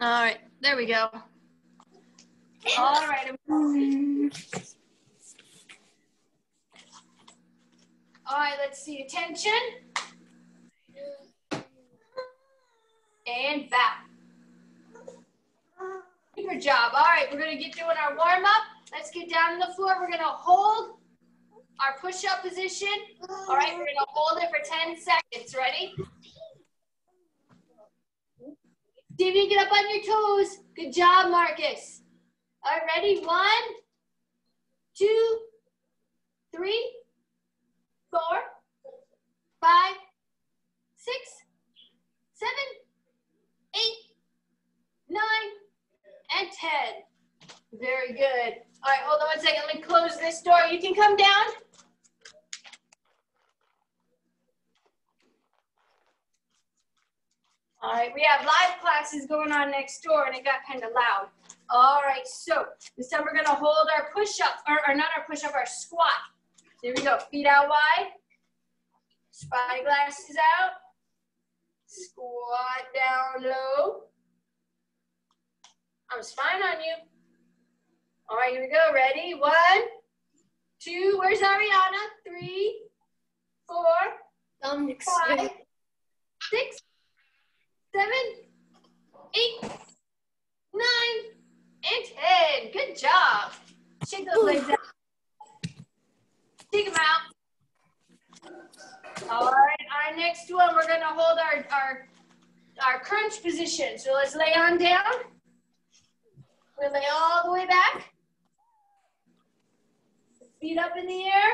All right, there we go. All right. All right, let's see. Attention. And back. Super job. All right, we're going to get doing our warm up. Let's get down to the floor. We're going to hold our push up position. All right, we're going to hold it for 10 seconds. Ready? You get up on your toes. Good job, Marcus. All right, ready? One, two, three, four, five, six, seven, eight, nine, and 10. Very good. All right, hold on one second. Let me close this door. You can come down. All right, we have live classes going on next door and it got kind of loud. All right, so this time we're gonna hold our push-up, or, or not our push-up, our squat. Here we go, feet out wide, spy glasses out, squat down low. I'm spying on you. All right, here we go, ready? One, two, where's Ariana? three Three, four, five, six, seven, eight, nine, and 10. Good job. Shake those legs out. Take them out. All right, our next one, we're gonna hold our, our, our crunch position. So let's lay on down. we lay all the way back. Feet up in the air.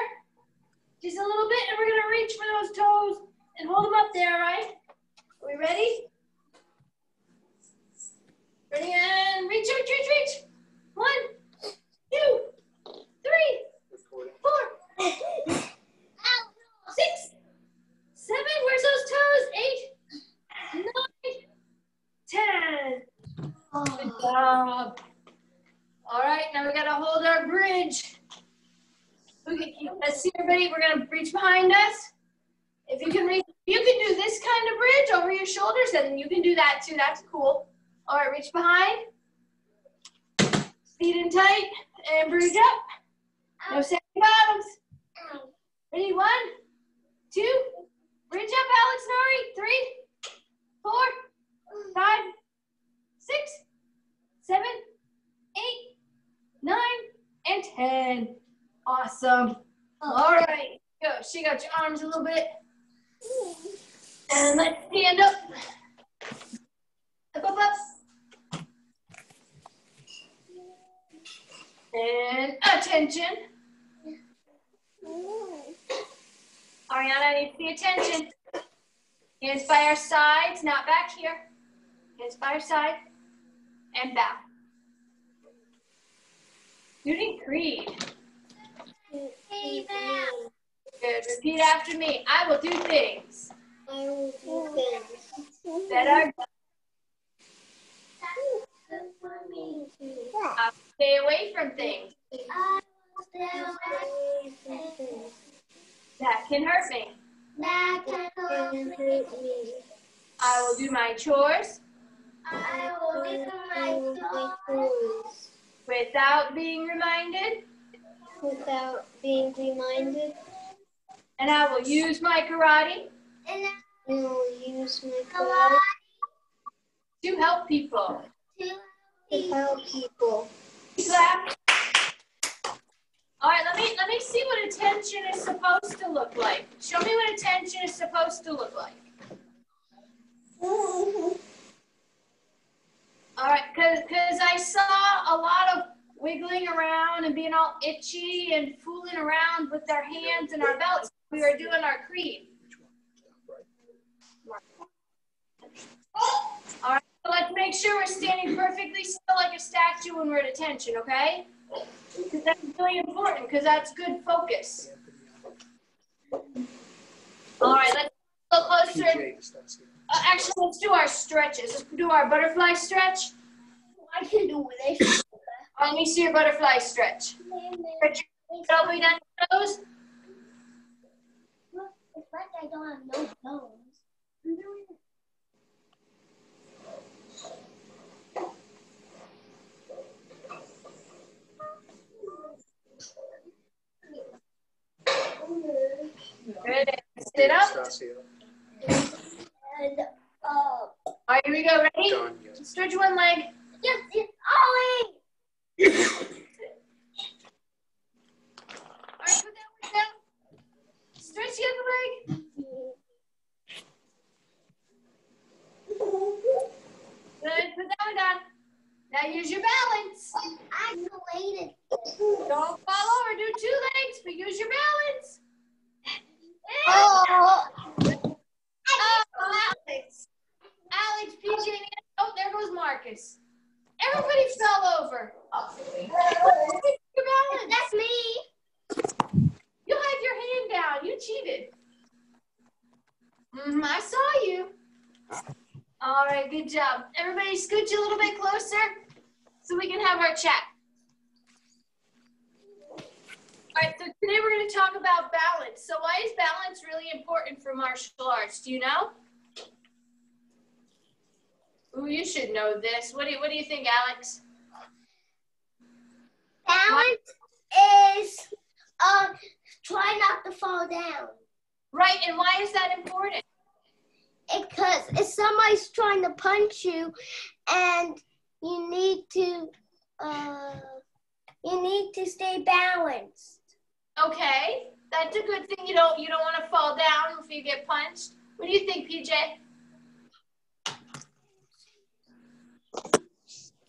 Just a little bit, and we're gonna reach for those toes and hold them up there, all right? Are we ready? And reach, reach, reach, reach. One, two, three, four, six, seven. Where's those toes? Eight, nine, ten. Good job. All right, now we gotta hold our bridge. Let's see everybody, we're gonna reach behind us. If you can reach, you can do this kind of bridge over your shoulders, and you can do that too. That's cool. All right, reach behind. Feet in tight and bridge up. No second bottoms. Ready? One, two, bridge up, Alex Nori. Three, four, five, six, seven, eight, nine, and ten. Awesome. All right, go. Shake out your arms a little bit. And let's stand up. Up, up. And attention. Ariana, I the attention. Hands by our sides, not back here. Hands by our side and back. Student Creed. Hey, Good. Repeat after me. I will do things I will do things that are that for me to I'll stay away from things stay away from things that can hurt me. that can hurt me. I will do my chores I will do my chores without being reminded, without being reminded, and I will use my karate and I will use my karate to help people. Help people. Clap. All right, let me let me see what attention is supposed to look like. Show me what attention is supposed to look like. All right, because I saw a lot of wiggling around and being all itchy and fooling around with our hands and our belts. We were doing our creed. All right, let's make sure we're standing perfectly still like a statue when we're at attention, okay? Because that's really important because that's good focus. All right, let's go closer. Uh, actually, let's do our stretches. Let's do our butterfly stretch. I can do it. Uh, Let me see your butterfly stretch. Stretch your feet all the way down your toes. It's like I don't have no bones. Sit up. And, uh, All right, here we go. Ready? Done, yes. Stretch one leg. yes, it's Ollie. All right, put that one down. Stretch the other leg. Good. Put that one down. Now use your balance. I'm isolated. Don't fall over. Do two legs, but use your balance. Oh. Oh, Alex. Alex, PJ, oh, there goes Marcus. Everybody fell over. Your balance. That's me. You had your hand down. You cheated. Mhm, I saw you. All right, good job. Everybody scooch a little bit closer so we can have our chat. All right, so today we're going to talk about balance. So why is balance really important for martial arts? Do you know? Ooh, you should know this. What do you, what do you think, Alex? Balance is uh try not to fall down. Right, and why is that important? Because if somebody's trying to punch you and you need to uh you need to stay balanced. Okay, that's a good thing. You don't you don't want to fall down if you get punched. What do you think, PJ?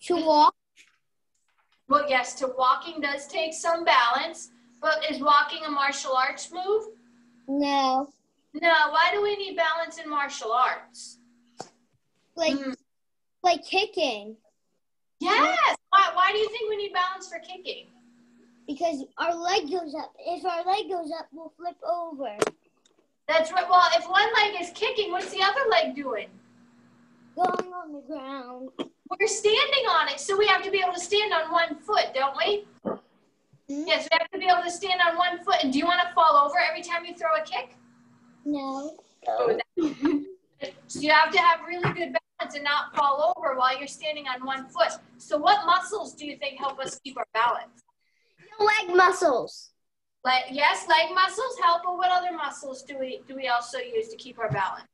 To walk? Well, yes, to walking does take some balance, but is walking a martial arts move? No. No. Why do we need balance in martial arts? Like Hmm. like kicking. Yes. Why? Why do you think we need balance for kicking? Because our leg goes up. If our leg goes up, we'll flip over. That's right. Well, if one leg is kicking, what's the other leg doing? Going on the ground. We're standing on it, so we have to be able to stand on one foot, don't we? Hmm? Yes, we have to be able to stand on one foot. And do you want to fall over every time you throw a kick? No. Oh, So you have to have really good and not fall over while you're standing on one foot. So what muscles do you think help us keep our balance? Leg muscles. Like yes, leg muscles help, but what other muscles do we do we also use to keep our balance?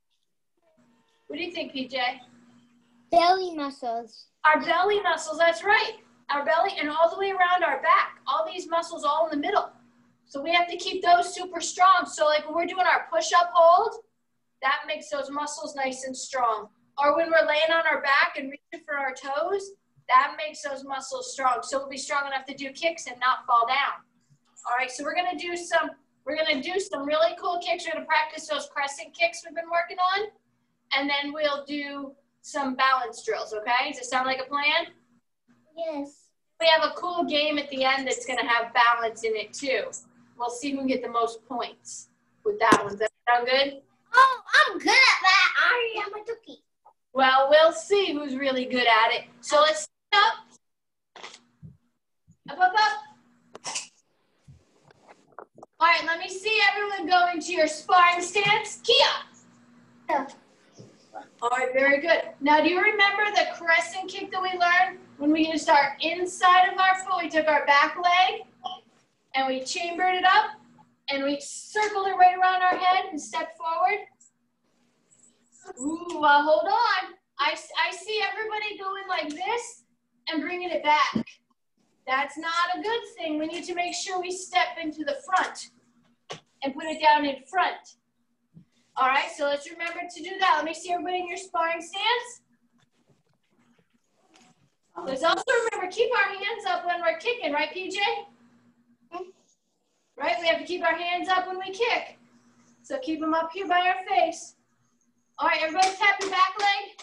What do you think, PJ? Belly muscles. Our belly muscles, that's right. Our belly and all the way around our back. All these muscles all in the middle. So we have to keep those super strong. So like when we're doing our push-up hold, that makes those muscles nice and strong. Or when we're laying on our back and reaching for our toes, that makes those muscles strong. So we'll be strong enough to do kicks and not fall down. All right, so we're gonna do some, we're gonna do some really cool kicks. We're gonna practice those crescent kicks we've been working on. And then we'll do some balance drills, okay? Does it sound like a plan? Yes. We have a cool game at the end that's gonna have balance in it too. We'll see who can get the most points with that one. Does that sound good? Oh, I'm good at that. I have my cookie. Well, we'll see who's really good at it. So let's up. Up, up, up. All right, let me see everyone go into your sparring stance. Kia. Yeah. All right, very good. Now, do you remember the crescent kick that we learned when we used our inside of our foot? We took our back leg and we chambered it up and we circled it right around our head and stepped forward. Ooh, well, hold on. I, I see everybody going like this and bringing it back. That's not a good thing. We need to make sure we step into the front and put it down in front. All right, so let's remember to do that. Let me see everybody in your sparring stance. Let's also remember, keep our hands up when we're kicking, right, PJ? Right, we have to keep our hands up when we kick. So keep them up here by our face. All right, everybody tap your back leg.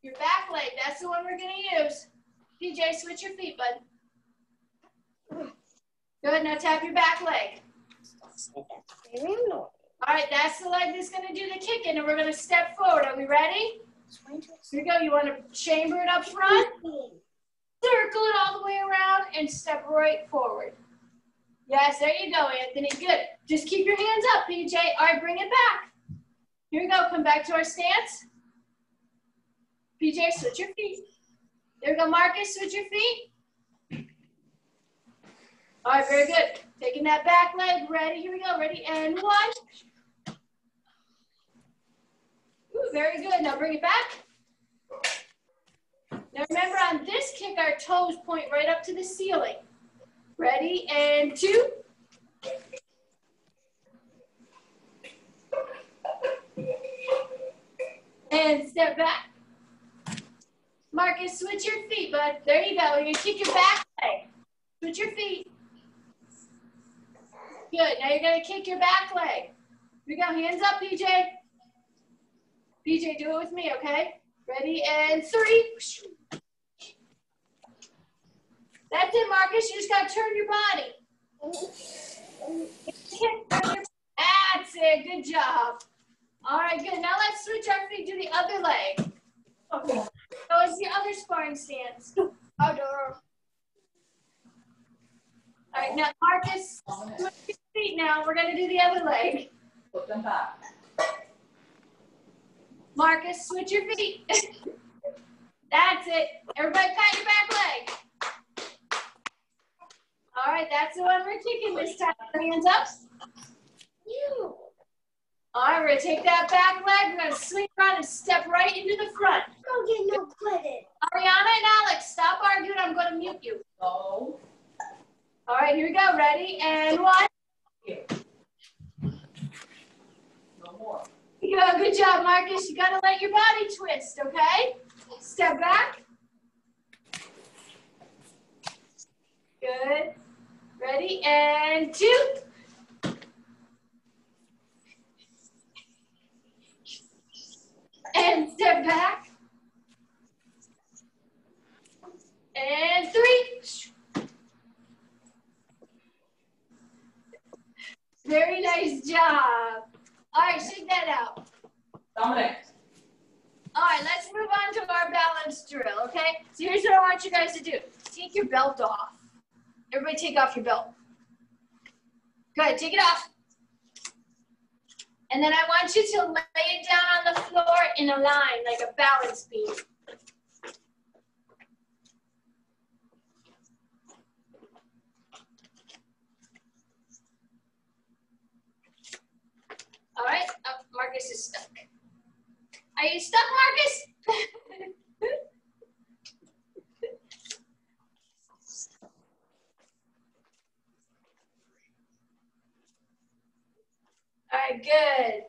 Your back leg, that's the one we're gonna use. PJ, switch your feet, bud. Good, now tap your back leg. All right, that's the leg that's gonna do the kicking, and we're gonna step forward. Are we ready? Here we go. You wanna chamber it up front, circle it all the way around, and step right forward. Yes, there you go, Anthony. Good. Just keep your hands up, PJ. All right, bring it back. Here we go. Come back to our stance. PJ, switch your feet. There we go. Marcus, switch your feet. All right, very good. Taking that back leg, ready, here we go, ready, and one. Ooh, very good, now bring it back. Now remember on this kick, our toes point right up to the ceiling. Ready, and two. And step back. Marcus, switch your feet, bud. There you go. Gonna kick your back leg. Switch your feet. Good. Now you're gonna kick your back leg. Here we go. Hands up, PJ. PJ, do it with me, okay? Ready? And three. That's it, Marcus. You just gotta turn your body. That's it. Good job. All right, good. Now let's switch our feet to the other leg. Okay. So it's the other sparring stance. Oh, Outdoor. All right, now Marcus, switch your feet now. We're gonna do the other leg. Put them back. Marcus, switch your feet. That's it. Everybody pat your back leg. All right, that's the one we're kicking this time. Hands up. You. All right, we're gonna take that back leg. We're gonna swing around and step right into the front. Don't get no credit. Ariana and Alex, stop arguing. I'm gonna mute you. No. All right, here we go. Ready? And one. No more. Yeah, good job, Marcus. You gotta let your body twist, okay? Step back. Good. Ready? And two. And step back. And three. Very nice job. All right, shake that out. Dominic. All right, let's move on to our balance drill, okay? So here's what I want you guys to do. Take your belt off. Everybody take off your belt. Good, take it off. And then I want you to lay it down on the floor in a line, like a balance beam. All right, oh, Marcus is stuck. Are you stuck, Marcus? All right, good.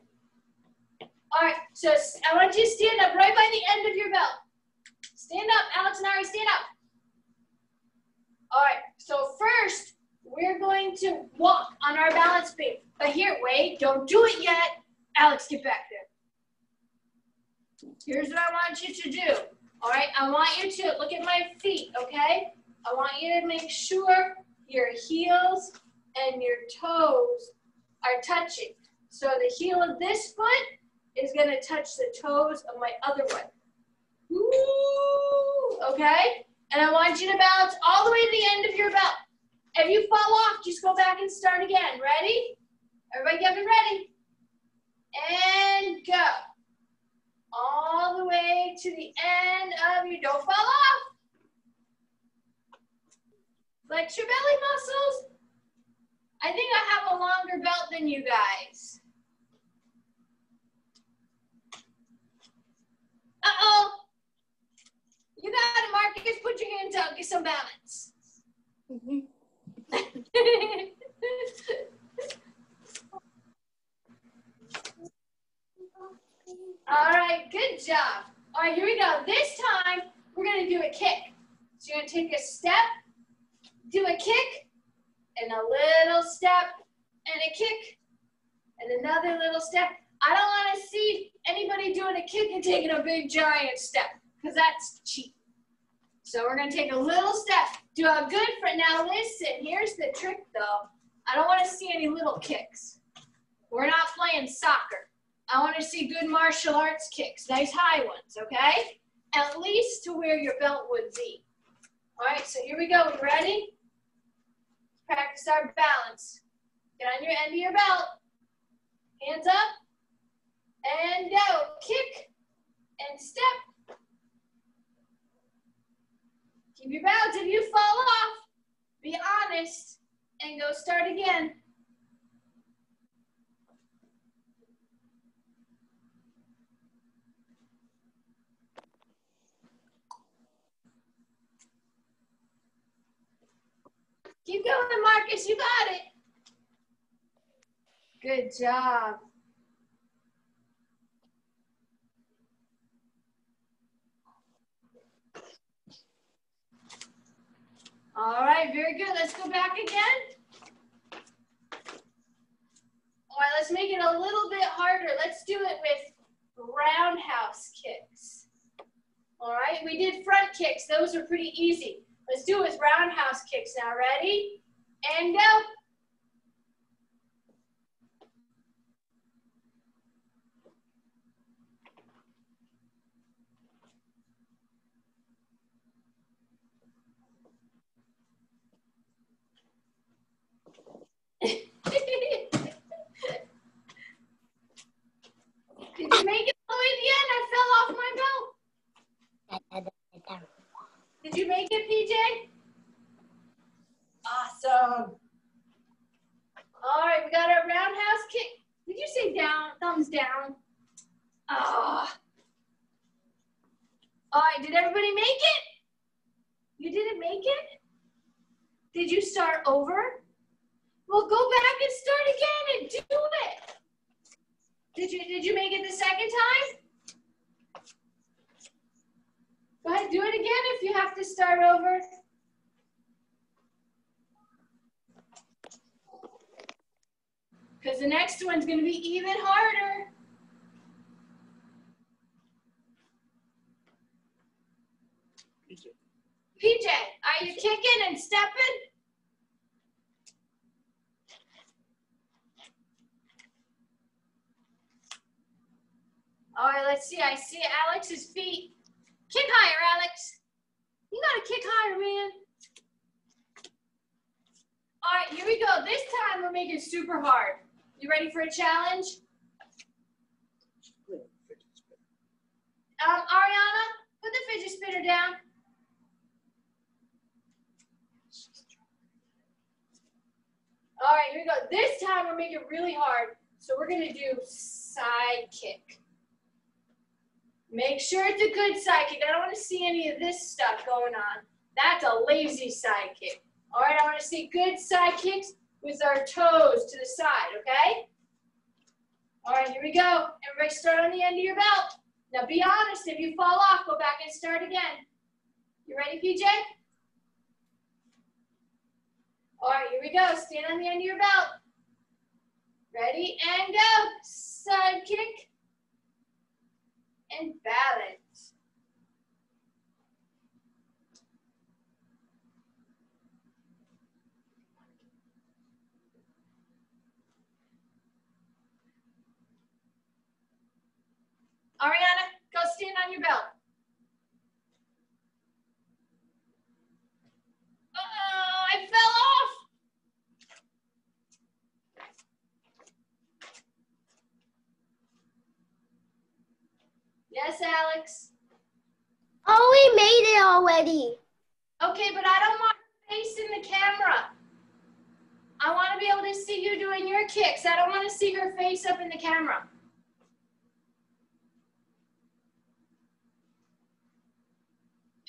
All right, so s- I want you to stand up right by the end of your belt. Stand up, Alex and Ari, stand up. All right, so first, we're going to walk on our balance beam. But here, wait, don't do it yet. Alex, get back there. Here's what I want you to do. All right, I want you to look at my feet, okay? I want you to make sure your heels and your toes are touching. So the heel of this foot is going to touch the toes of my other one. Ooh, okay? And I want you to balance all the way to the end of your belt. If you fall off, just go back and start again. Ready? Everybody get ready. And go. All the way to the end of your, don't fall off. Flex your belly muscles. I think I have a longer belt than you guys. Uh-oh. You got it, Marcus. Put your hands out. Get some balance. All right, good job. All right, here we go. This time, we're going to do a kick. So you're going to take a step, do a kick, and a little step, and a kick, and another little step. I don't want to see anybody doing a kick and taking a big giant step, because that's cheap. So we're going to take a little step. Do a good for now. Listen, here's the trick though. I don't want to see any little kicks. We're not playing soccer. I want to see good martial arts kicks, nice high ones, okay? At least to where your belt would be. All right, so here we go. Ready? Practice our balance. Get on your end of your belt. Hands up. And go. Kick and step. Keep your balance. If you fall off, be honest. and go start again. Keep going, Marcus. You got it. Good job. All right, very good. Let's go back again. All right, let's make it a little bit harder. Let's do it with roundhouse kicks. All right, we did front kicks. Those are pretty easy. Let's do it with roundhouse kicks now. Ready? And go. Did you make it all the way to the end? I fell off my belt. Did you make it, PJ? Awesome. All right, we got our roundhouse kick. Did you say down? Thumbs down. Ah. All right, did everybody make it? You didn't make it? Did you start over? Well, go back and start again and do it. Did you did you make it the second time? Go ahead, do it again if you have to start over. Because the next one's going to be even harder. PJ, are you kicking and stepping? All right, let's see. I see Alex's feet. Kick higher, Alex. You gotta kick higher, man. All right, here we go. This time we're making super hard. You ready for a challenge? Um, Ariana, put the fidget spinner down. All right, here we go. This time we're making it really hard. So we're gonna do side kick. Make sure it's a good side kick. I don't want to see any of this stuff going on. That's a lazy side kick. All right, I want to see good side kicks with our toes to the side, okay? All right, here we go. Everybody start on the end of your belt. Now be honest, if you fall off, go back and start again. You ready, PJ? All right, here we go. Stand on the end of your belt. Ready, and go. Side kick and balance. Ariana, go stand on your belt. Oh, I fell off. Alex. Oh, we made it already. Okay, but I don't want your face in the camera. I want to be able to see you doing your kicks. I don't want to see your face up in the camera.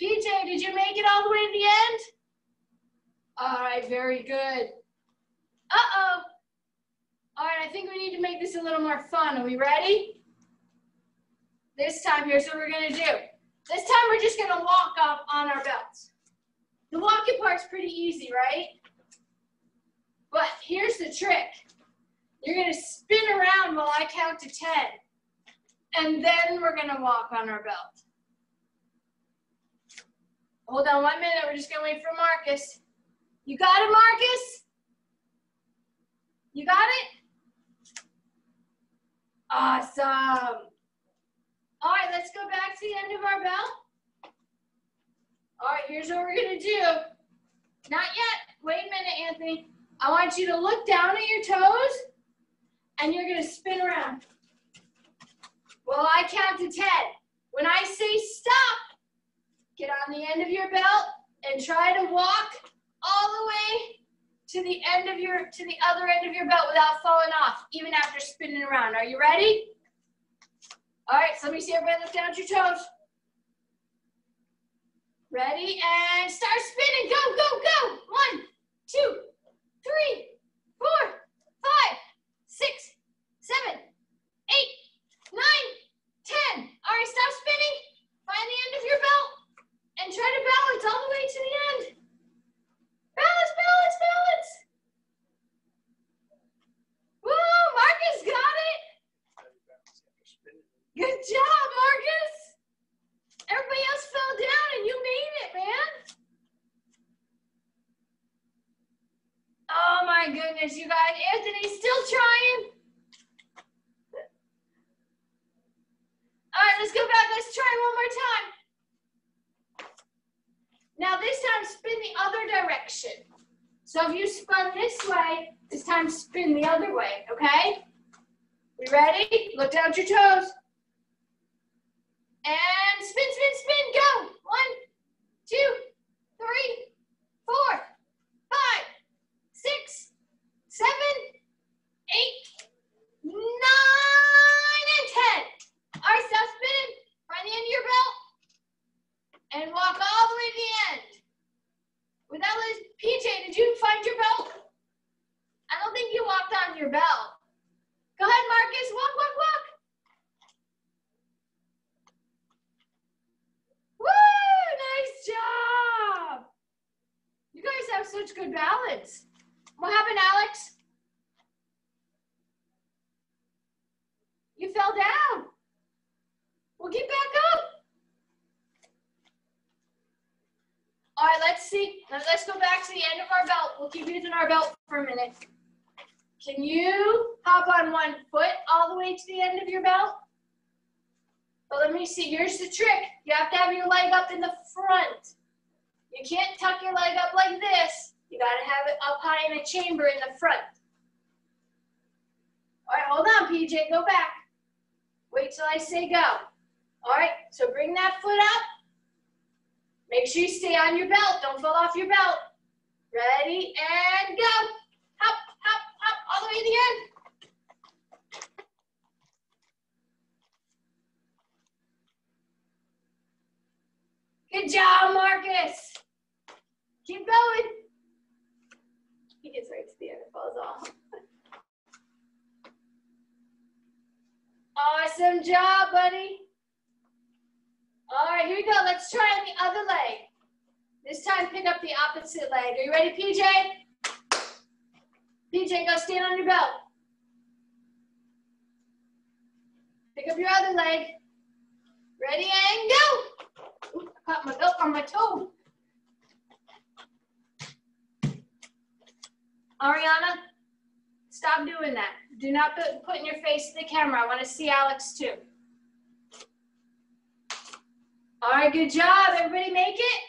PJ, did you make it all the way to the end? All right, very good. Uh-oh. All right, I think we need to make this a little more fun. Are we ready? This time, here's what we're gonna do. This time, we're just gonna walk up on our belts. The walking part's pretty easy, right? But here's the trick. You're gonna spin around while I count to 10. And then we're gonna walk on our belt. Hold on one minute, we're just gonna wait for Marcus. You got it, Marcus? You got it? Awesome. All right, let's go back to the end of our belt. All right, here's what we're gonna do. Not yet, wait a minute, Anthony. I want you to look down at your toes and you're gonna spin around. Well, I count to 10. When I say stop, get on the end of your belt and try to walk all the way to the end of your, to the other end of your belt without falling off, even after spinning around. Are you ready? All right, let me see everybody lift out your toes. Ready, and start spinning. Go, go, go. One, two, three, four, five, six, seven, eight, nine, ten. All right, stop spinning. Find the end of your belt and try to balance all the way to the end. Balance, balance, balance. Woo, Marcus got it. Good job, Marcus. Everybody else fell down and you made it, man. Oh my goodness, you guys. Anthony's still trying. All right, let's go back. Let's try one more time. Now this time spin the other direction. So if you spun this way, this time spin the other way, okay? We ready? Look down your toes. And spin, spin, spin, go. One, two, three, four, five, six, seven, eight, nine, and ten. All right, stop spinning. Find the end of your belt. And walk all the way to the end. Without Liz, PJ, did you find your belt? I don't think you walked on your belt. Go ahead, Marcus. Walk, walk, walk. Woo! Nice job. You guys have such good balance. What happened, Alex? You fell down. Well, get back up. All right, let's see. Let's go back to the end of our belt. We'll keep using our belt for a minute. Can you hop on one foot all the way to the end of your belt? But let me see. Here's the trick. You have to have your leg up in the front. You can't tuck your leg up like this. You got to have it up high in a chamber in the front. All right, hold on, PJ. Go back. Wait till I say go. All right, so bring that foot up. Make sure you stay on your belt. Don't fall off your belt. Ready, and go. Hop, hop, hop, all the way to the end. Good job, Marcus. Keep going. He gets right to the end and falls off. Awesome job, buddy. All right, here we go. Let's try on the other leg. This time, pick up the opposite leg. Are you ready, PJ? PJ, go stand on your belt. Pick up your other leg. Ready, and go. Ooh, I caught my belt on my toe. Ariana, stop doing that. Do not put, put in your face the camera. I want to see Alex too. All right, good job. Everybody make it?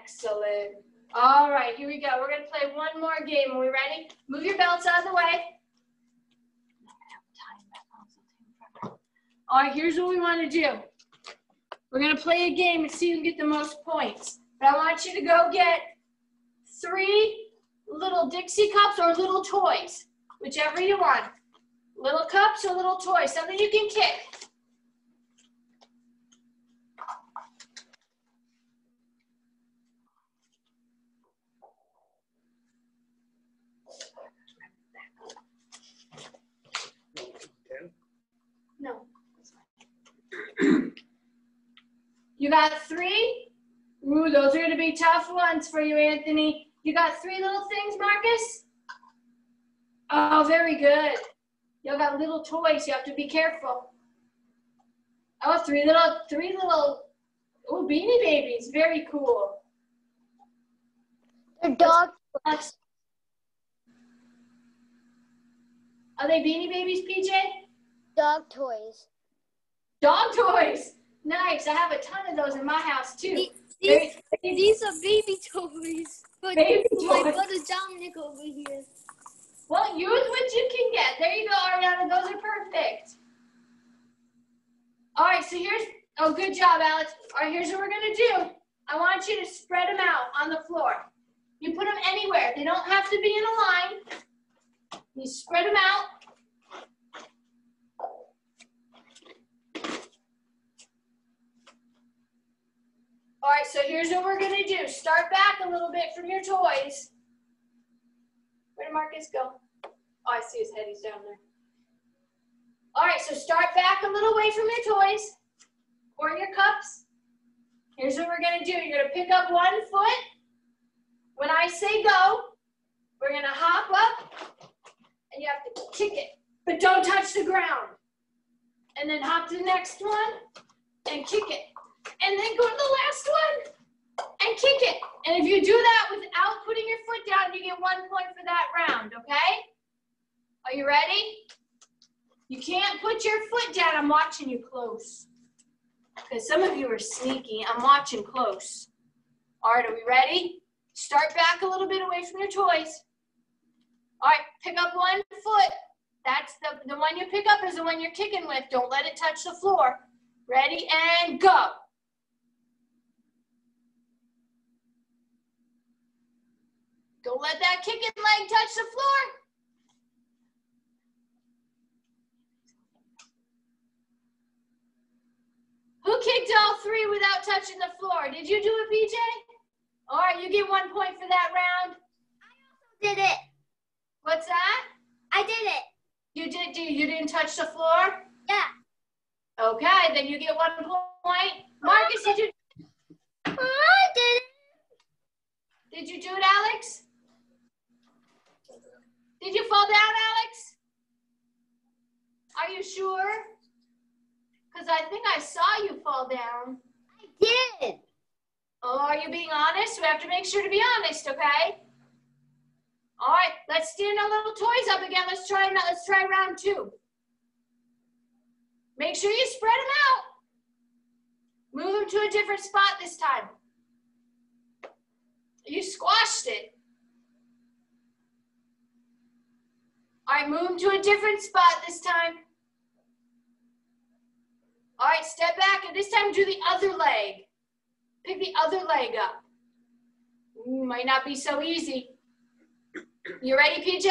Excellent. All right, here we go. We're going to play one more game. Are we ready? Move your belts out of the way. All right, here's what we want to do. We're going to play a game and see who can get the most points. But I want you to go get three little Dixie cups or little toys, whichever you want. Little cups or little toys, something you can kick. No. you got three? Ooh, those are going to be tough ones for you, Anthony. You got three little things, Marcus? Oh, very good. Y'all got little toys. You have to be careful. Oh, three little, three little, oh, beanie babies. Very cool. The dog. Are they beanie babies, PJ? Dog toys. Dog toys. Nice. I have a ton of those in my house too. These, these are baby toys. For Baby my toys. brother Dominic over here. Well, use what you can get. There you go, Ariana. Those are perfect. All right, so here's, oh, good job, Alex. All right, here's what we're going to do. I want you to spread them out on the floor. You put them anywhere. They don't have to be in a line. You spread them out. All right, so here's what we're gonna do. Start back a little bit from your toys. Where did Marcus go? Oh, I see his head, he's down there. All right, so start back a little way from your toys. or your cups. Here's what we're gonna do. You're gonna pick up one foot. When I say go, we're gonna hop up and you have to kick it, but don't touch the ground. And then hop to the next one and kick it. And then go to the last one and kick it. And if you do that without putting your foot down, you get one point for that round, okay? Are you ready? You can't put your foot down. I'm watching you close. Because some of you are sneaky. I'm watching close. All right, are we ready? Start back a little bit away from your toys. All right, pick up one foot. That's the, the one you pick up is the one you're kicking with. Don't let it touch the floor. Ready and go. Don't let that kicking leg touch the floor. Who kicked all three without touching the floor? Did you do it, PJ? All right, you get one point for that round. I did it. What's that? I did it. You did do you didn't touch the floor? Yeah. Okay, then you get one point. Marcus, did you I did it. did you do it, Alex? Did you fall down, Alex? Are you sure? Because I think I saw you fall down. I did. Oh, are you being honest? We have to make sure to be honest, okay? All right, let's stand our little toys up again. Let's try let's try round two. Make sure you spread them out. Move them to a different spot this time. You squashed it. All right, move to a different spot this time. All right, step back, and this time do the other leg. Pick the other leg up. Ooh, might not be so easy. You ready, PJ?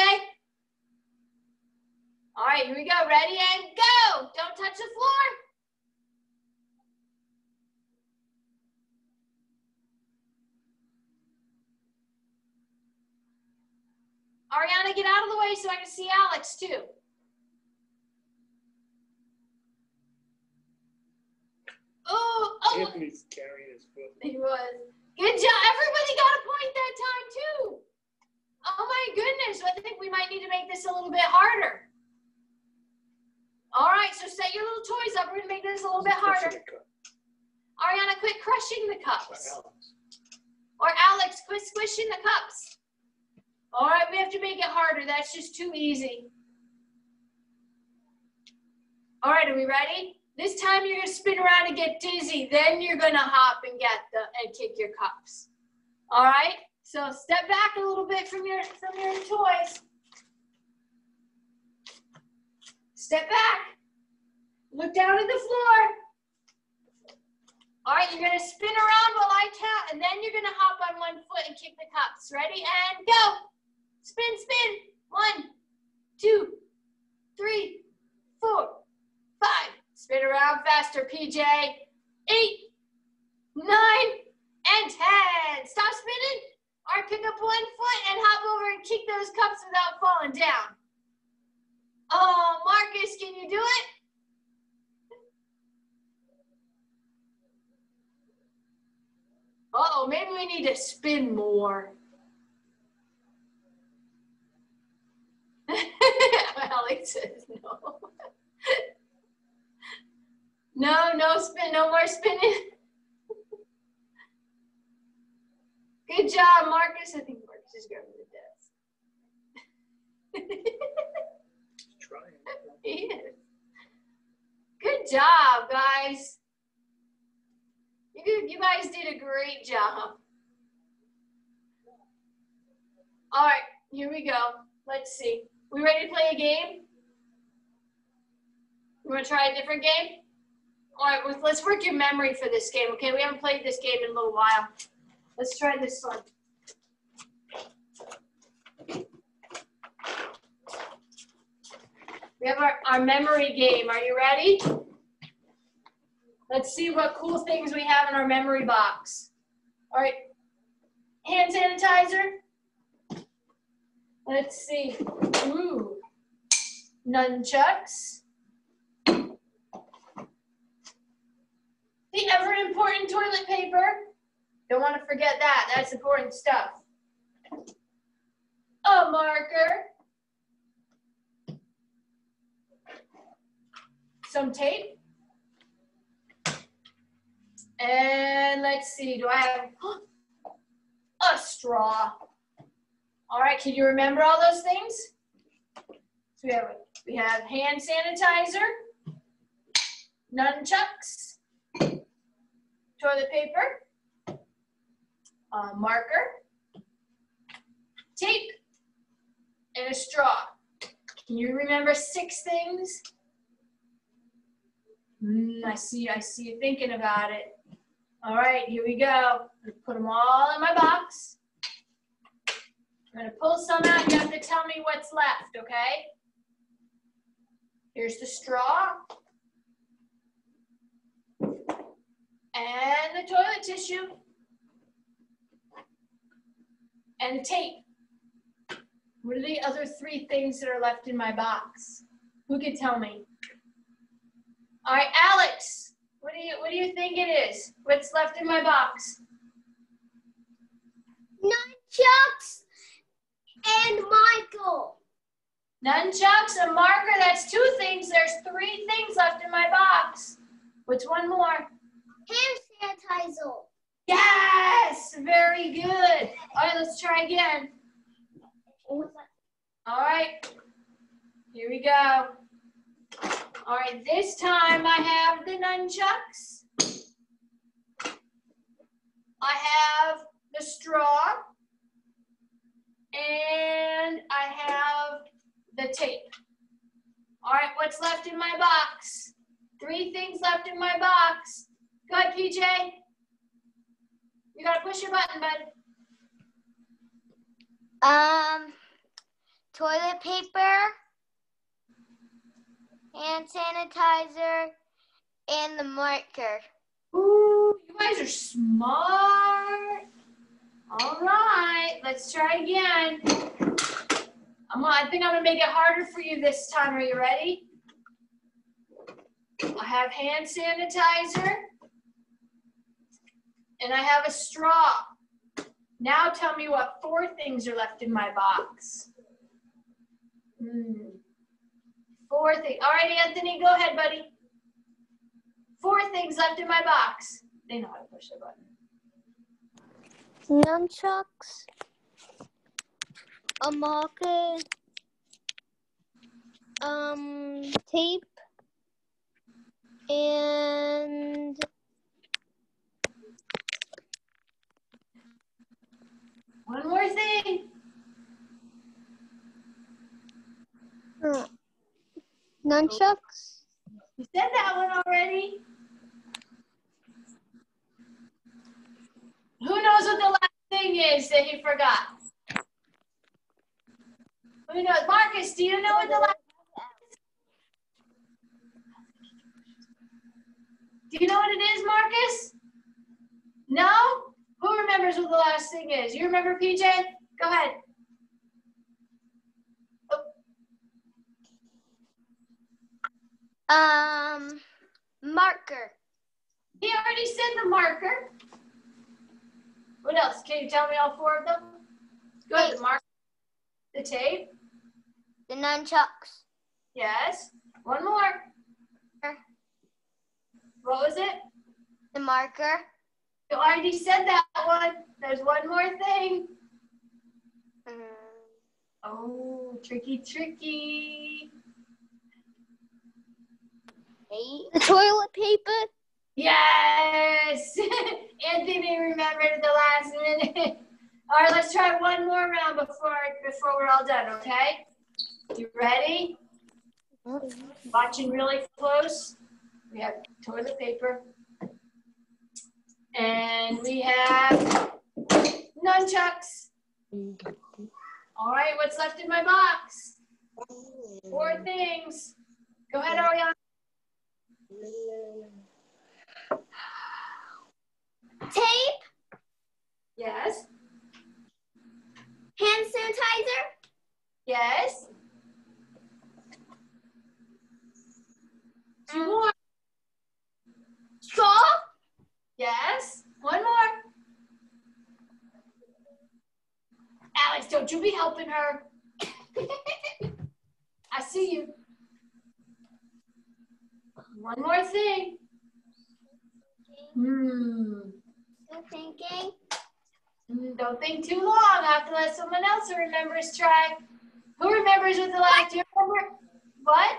All right, here we go. Ready and go. Don't touch the floor. Ariana, get out of the way so I can see Alex too. Oh, oh, carrying his foot. he was. Good job. Everybody got a point that time too. Oh my goodness. I think we might need to make this a little bit harder. All right, so set your little toys up. We're gonna make this a little bit harder. Ariana, quit crushing the cups. Or Alex, quit squishing the cups. All right, we have to make it harder. That's just too easy. All right, are we ready? This time you're gonna spin around and get dizzy. Then you're gonna hop and get the and kick your cups. All right. So step back a little bit from your from your toys. Step back. Look down at the floor. All right, you're gonna spin around while I count, and then you're gonna hop on one foot and kick the cups. Ready and go. Spin, spin. One, two, three, four, five. Spin around faster, PJ. Eight, nine, and ten. Stop spinning. Right, pick up one foot and hop over and kick those cups without falling down. Oh, Marcus, can you do it? Uh-oh, maybe we need to spin more. Alex says no. no, no spin, no more spinning. Good job, Marcus. I think Marcus is grabbing the desk. Trying. he is. Good job, guys. You, you guys did a great job. All right, here we go. Let's see. We ready to play a game? You want to try a different game? All right, let's work your memory for this game, okay? We haven't played this game in a little while. Let's try this one. We have our, our memory game. Are you ready? Let's see what cool things we have in our memory box. All right, hand sanitizer. Let's see. Ooh, nunchucks. The ever important toilet paper. Don't want to forget that. That's important stuff. A marker. Some tape. And let's see, do I have a straw? All right, can you remember all those things? So we have we have hand sanitizer, nunchucks, toilet paper, a marker, tape, and a straw. Can you remember six things? Mm, I see, I see you thinking about it. All right, here we go. Put them all in my box. I'm gonna pull some out. You have to tell me what's left, okay? Here's the straw. And the toilet tissue. And the tape. What are the other three things that are left in my box? Who can tell me? All right, Alex, what do you what do you think it is? What's left in my box? Nunchucks and Michael. Nunchucks, a marker, that's two things. There's three things left in my box. What's one more? Hand sanitizer. Yes, very good. All right, let's try again. All right, here we go. All right, this time I have the nunchucks. I have the straw. And I have the tape. All right, what's left in my box? Three things left in my box. Go ahead, PJ. You gotta push your button, bud. Um, toilet paper, hand sanitizer, and the marker. Ooh, you guys are smart. All right, let's try again. I'm I think I'm gonna make it harder for you this time. Are you ready? I have hand sanitizer and I have a straw. Now tell me what four things are left in my box. Hmm. Four things. All right, Anthony, go ahead, buddy. Four things left in my box. They know how to push the button. Nunchucks. A marker. Um, tape. And One more thing. uh, nunchucks. You said that one already. Who knows what the last thing is that he forgot? Who knows? Marcus, do you know what the last Do you know what it is, Marcus? No? Who remembers what the last thing is? You remember, PJ? Go ahead. Um, marker. He already said the marker. What else? Can you tell me all four of them? Go ahead. The marker. The tape. The nunchucks. Yes. One more. What was it? The marker. You already said that one. There's one more thing. Mm, Oh, tricky, tricky. eight. The toilet paper. Yes! Anthony remembered the last minute. All right, let's try one more round before before we're all done, okay? You ready? Watching really close. We have toilet paper. And we have nunchucks. All right, what's left in my box? Four things. Go ahead, Ariana. Tape, Yes. hand sanitizer, Yes. Two more. straw, Yes. One more. Alex, don't you be helping her. I see you. One more thing. Hmm. Still thinking. Mm, Don't think too long. I have to let someone else who remembers try. Who remembers what the last year remember? What?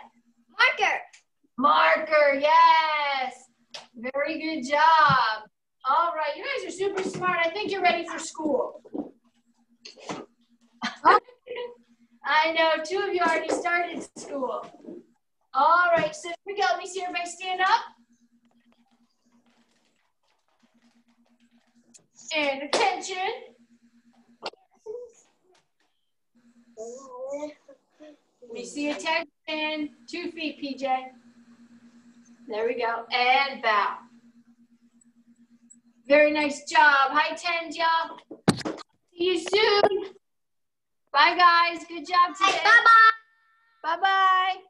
Marker. Marker, yes. Very good job. All right, you guys are super smart. I think you're ready for school. I know, two of you already started school. All right, so here we go. Let me see everybody stand up. And attention. We see attention. Two feet, PJ. There we go. And bow. Very nice job. Hi, tens, y'all. See you soon. Bye, guys. Good job today. Bye bye. Bye-bye.